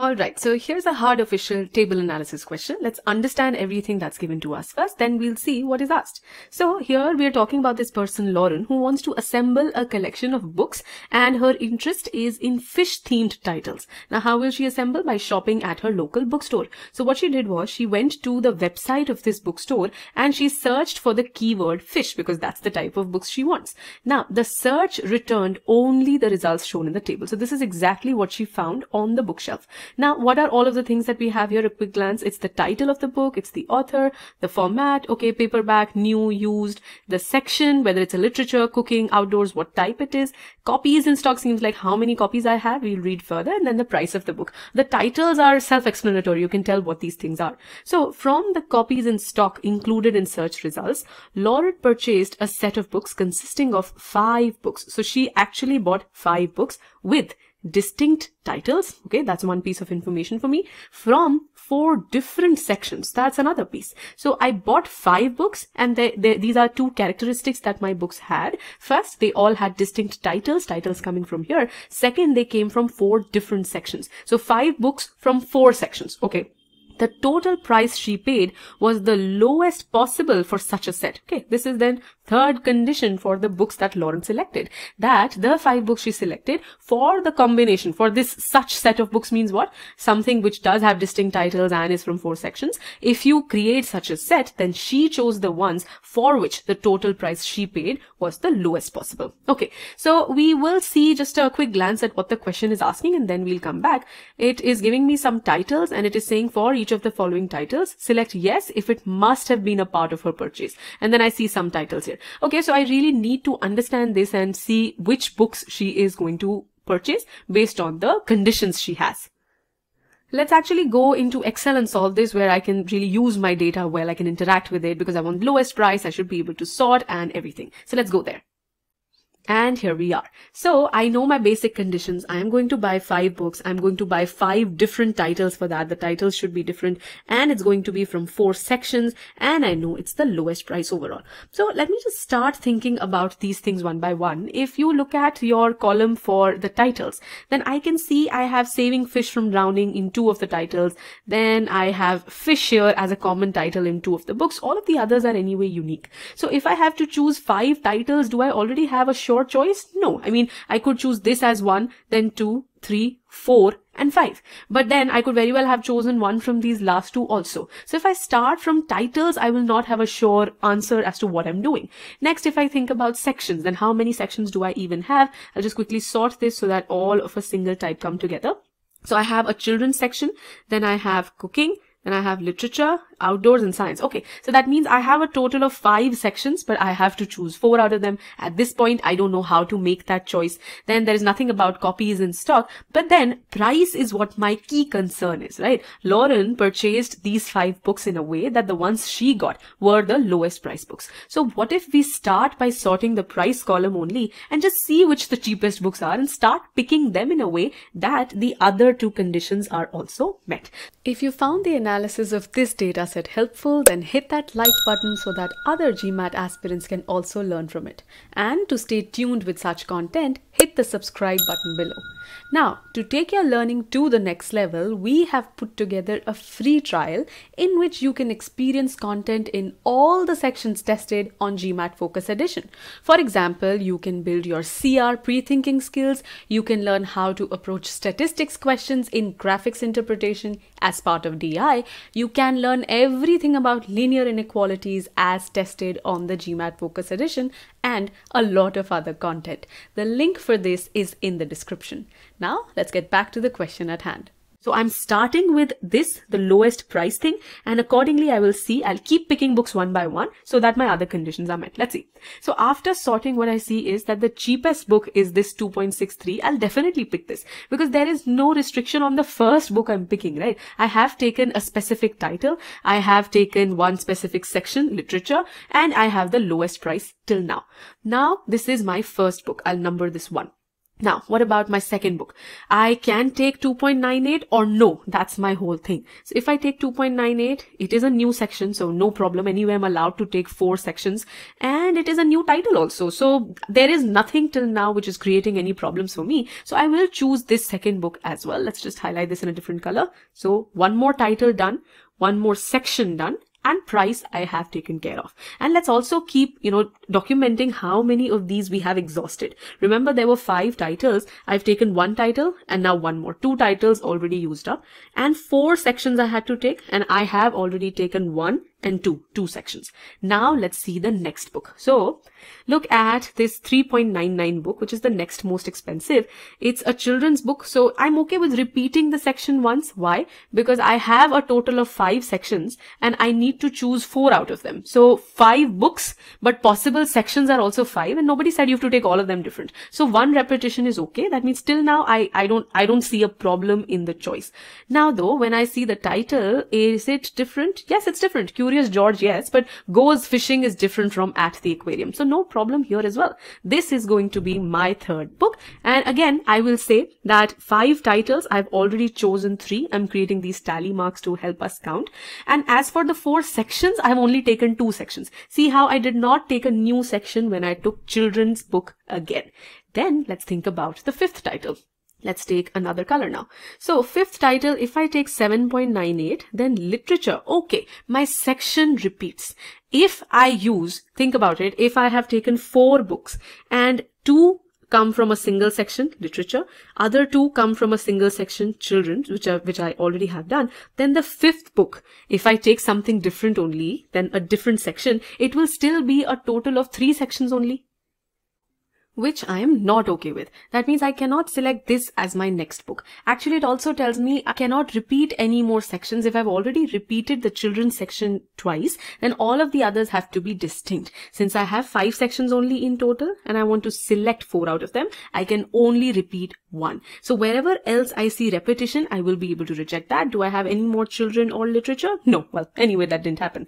Alright, so here's a hard official table analysis question. Let's understand everything that's given to us first, then we'll see what is asked. So here we are talking about this person Lauren who wants to assemble a collection of books and her interest is in fish themed titles. Now how will she assemble? By shopping at her local bookstore. So what she did was she went to the website of this bookstore and she searched for the keyword fish because that's the type of books she wants. Now the search returned only the results shown in the table. So this is exactly what she found on the bookshelf. Now, what are all of the things that we have here? A quick glance. It's the title of the book. It's the author, the format. Okay, paperback, new, used, the section, whether it's a literature, cooking, outdoors, what type it is. Copies in stock seems like how many copies I have. We'll read further and then the price of the book. The titles are self-explanatory. You can tell what these things are. So from the copies in stock included in search results, Lauren purchased a set of books consisting of five books. So she actually bought five books with distinct titles. Okay, that's one piece of information for me from four different sections. That's another piece. So I bought five books and they, they, these are two characteristics that my books had. First, they all had distinct titles, titles coming from here. Second, they came from four different sections. So five books from four sections. Okay the total price she paid was the lowest possible for such a set. Okay, this is then third condition for the books that Lauren selected. That the five books she selected for the combination for this such set of books means what? Something which does have distinct titles and is from four sections. If you create such a set, then she chose the ones for which the total price she paid was the lowest possible. Okay, so we will see just a quick glance at what the question is asking and then we'll come back. It is giving me some titles and it is saying for each of the following titles. Select yes if it must have been a part of her purchase. And then I see some titles here. Okay, so I really need to understand this and see which books she is going to purchase based on the conditions she has. Let's actually go into Excel and solve this where I can really use my data well. I can interact with it because I want lowest price. I should be able to sort and everything. So let's go there. And here we are. So I know my basic conditions. I am going to buy five books. I'm going to buy five different titles for that. The titles should be different and it's going to be from four sections. And I know it's the lowest price overall. So let me just start thinking about these things one by one. If you look at your column for the titles, then I can see I have saving fish from drowning in two of the titles. Then I have fish here as a common title in two of the books. All of the others are anyway unique. So if I have to choose five titles, do I already have a short choice? No. I mean, I could choose this as one, then two, three, four, and five. But then I could very well have chosen one from these last two also. So if I start from titles, I will not have a sure answer as to what I'm doing. Next, if I think about sections, then how many sections do I even have? I'll just quickly sort this so that all of a single type come together. So I have a children's section, then I have cooking, then I have literature, outdoors and science. Okay, so that means I have a total of five sections, but I have to choose four out of them. At this point, I don't know how to make that choice. Then there is nothing about copies in stock, but then price is what my key concern is, right? Lauren purchased these five books in a way that the ones she got were the lowest price books. So what if we start by sorting the price column only and just see which the cheapest books are and start picking them in a way that the other two conditions are also met. If you found the analysis of this data set helpful, then hit that like button so that other GMAT aspirants can also learn from it. And to stay tuned with such content, hit the subscribe button below. Now, to take your learning to the next level, we have put together a free trial in which you can experience content in all the sections tested on GMAT Focus Edition. For example, you can build your CR pre-thinking skills, you can learn how to approach statistics questions in graphics interpretation as part of DI, you can learn everything about linear inequalities as tested on the GMAT Focus Edition, and a lot of other content. The link for this is in the description. Now let's get back to the question at hand. So I'm starting with this, the lowest price thing, and accordingly I will see, I'll keep picking books one by one so that my other conditions are met. Let's see. So after sorting what I see is that the cheapest book is this 2.63. I'll definitely pick this because there is no restriction on the first book I'm picking, right? I have taken a specific title. I have taken one specific section, literature, and I have the lowest price till now. Now this is my first book. I'll number this one. Now, what about my second book? I can take 2.98 or no, that's my whole thing. So if I take 2.98, it is a new section, so no problem. Anyway, I'm allowed to take four sections and it is a new title also. So there is nothing till now which is creating any problems for me. So I will choose this second book as well. Let's just highlight this in a different color. So one more title done, one more section done and price I have taken care of. And let's also keep, you know, documenting how many of these we have exhausted. Remember there were five titles. I've taken one title and now one more. Two titles already used up and four sections I had to take and I have already taken one and 2, 2 sections. Now let's see the next book. So look at this 3.99 book, which is the next most expensive. It's a children's book. So I'm okay with repeating the section once. Why? Because I have a total of 5 sections and I need to choose 4 out of them. So 5 books, but possible sections are also 5 and nobody said you have to take all of them different. So one repetition is okay. That means till now I, I don't, I don't see a problem in the choice. Now though, when I see the title, is it different? Yes, it's different. Curious George, yes, but goes fishing is different from at the aquarium. So no problem here as well. This is going to be my third book. And again, I will say that five titles, I've already chosen three. I'm creating these tally marks to help us count. And as for the four sections, I've only taken two sections. See how I did not take a new section when I took children's book again. Then let's think about the fifth title. Let's take another color now. So fifth title, if I take 7.98, then literature. Okay, my section repeats. If I use, think about it, if I have taken four books and two come from a single section, literature, other two come from a single section, children, which are, which I already have done, then the fifth book, if I take something different only, then a different section, it will still be a total of three sections only which I am not okay with. That means I cannot select this as my next book. Actually, it also tells me I cannot repeat any more sections. If I've already repeated the children's section twice, then all of the others have to be distinct. Since I have five sections only in total and I want to select four out of them, I can only repeat one. So wherever else I see repetition, I will be able to reject that. Do I have any more children or literature? No. Well, anyway, that didn't happen.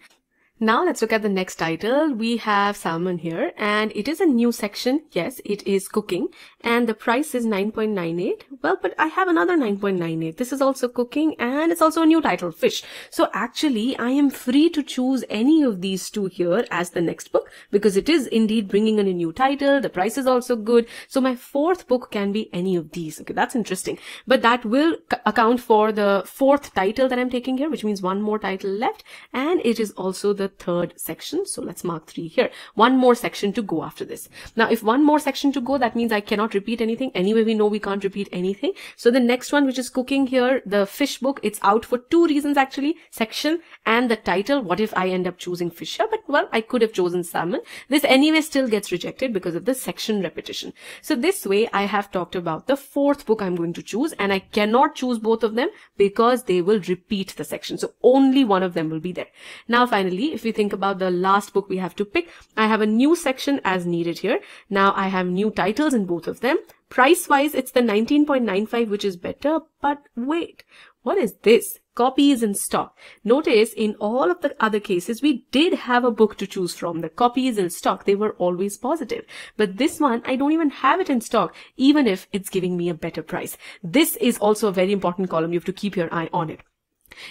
Now let's look at the next title. We have salmon here and it is a new section. Yes, it is cooking and the price is 9.98. Well, but I have another 9.98. This is also cooking and it's also a new title, fish. So actually I am free to choose any of these two here as the next book because it is indeed bringing in a new title. The price is also good. So my fourth book can be any of these. Okay, that's interesting. But that will account for the fourth title that I'm taking here, which means one more title left. And it is also the third section. So let's mark three here. One more section to go after this. Now, if one more section to go, that means I cannot repeat anything. Anyway, we know we can't repeat anything. So the next one, which is cooking here, the fish book, it's out for two reasons actually, section and the title. What if I end up choosing fish here? But well, I could have chosen salmon. This anyway still gets rejected because of the section repetition. So this way I have talked about the fourth book I'm going to choose and I cannot choose both of them because they will repeat the section. So only one of them will be there. Now finally, if we think about the last book we have to pick, I have a new section as needed here. Now I have new titles in both of them. Price wise, it's the 19.95 which is better, but wait, what is this? Copies in stock. Notice in all of the other cases, we did have a book to choose from. The copies in stock, they were always positive. But this one, I don't even have it in stock, even if it's giving me a better price. This is also a very important column. You have to keep your eye on it.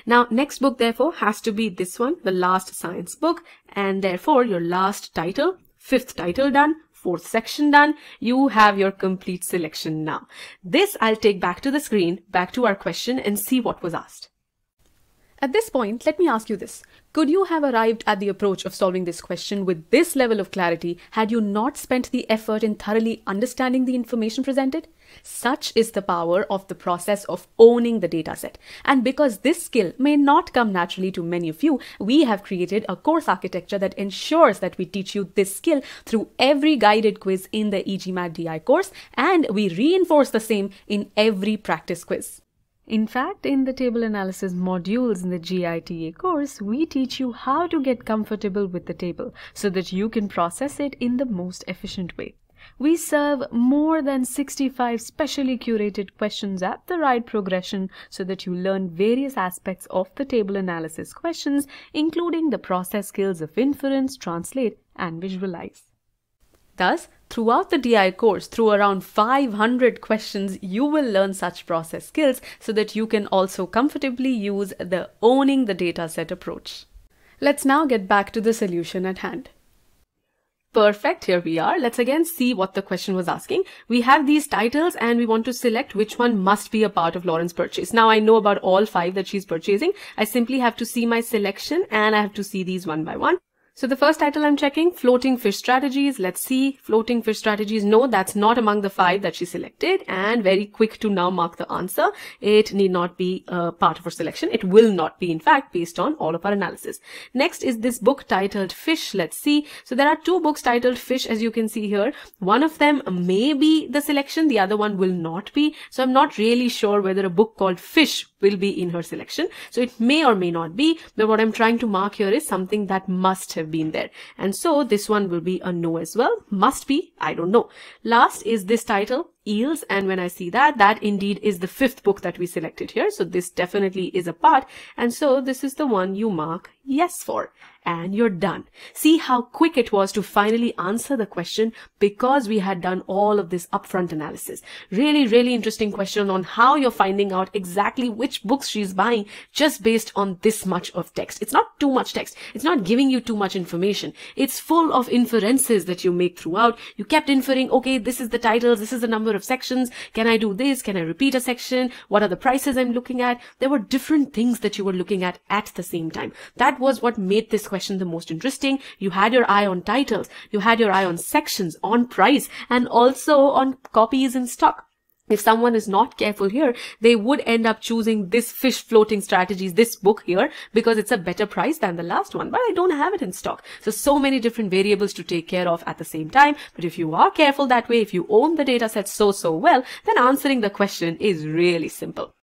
Now, next book therefore has to be this one, the last science book, and therefore your last title, fifth title done, fourth section done, you have your complete selection now. This I'll take back to the screen, back to our question and see what was asked. At this point, let me ask you this. Could you have arrived at the approach of solving this question with this level of clarity had you not spent the effort in thoroughly understanding the information presented? Such is the power of the process of owning the dataset. And because this skill may not come naturally to many of you, we have created a course architecture that ensures that we teach you this skill through every guided quiz in the e-GMAT DI course, and we reinforce the same in every practice quiz. In fact, in the table analysis modules in the GITA course, we teach you how to get comfortable with the table so that you can process it in the most efficient way. We serve more than 65 specially curated questions at the right progression so that you learn various aspects of the table analysis questions, including the process skills of inference, translate, and visualize. Thus, throughout the DI course, through around 500 questions, you will learn such process skills so that you can also comfortably use the owning the dataset approach. Let's now get back to the solution at hand. Perfect, here we are. Let's again see what the question was asking. We have these titles and we want to select which one must be a part of Lauren's purchase. Now I know about all five that she's purchasing. I simply have to see my selection and I have to see these one by one. So the first title I'm checking, floating fish strategies. Let's see, floating fish strategies. No, that's not among the five that she selected and very quick to now mark the answer. It need not be a part of her selection. It will not be in fact based on all of our analysis. Next is this book titled Fish. Let's see. So there are two books titled Fish as you can see here. One of them may be the selection. The other one will not be. So I'm not really sure whether a book called Fish will be in her selection. So it may or may not be. But what I'm trying to mark here is something that must have been there. And so this one will be a no as well. Must be, I don't know. Last is this title, eels and when I see that that indeed is the fifth book that we selected here so this definitely is a part and so this is the one you mark yes for and you're done. See how quick it was to finally answer the question because we had done all of this upfront analysis. Really, really interesting question on how you're finding out exactly which books she's buying just based on this much of text. It's not too much text. It's not giving you too much information. It's full of inferences that you make throughout. You kept inferring, okay, this is the title this is the number of sections. Can I do this? Can I repeat a section? What are the prices I'm looking at? There were different things that you were looking at at the same time. That was what made this question the most interesting. You had your eye on titles, you had your eye on sections, on price, and also on copies in stock if someone is not careful here, they would end up choosing this fish floating strategies, this book here, because it's a better price than the last one, but I don't have it in stock. So, so many different variables to take care of at the same time. But if you are careful that way, if you own the data set so, so well, then answering the question is really simple.